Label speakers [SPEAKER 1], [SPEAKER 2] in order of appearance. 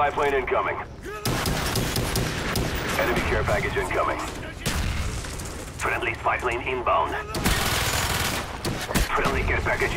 [SPEAKER 1] Spy plane incoming. Enemy care package incoming. Friendly spy plane inbound. Friendly care package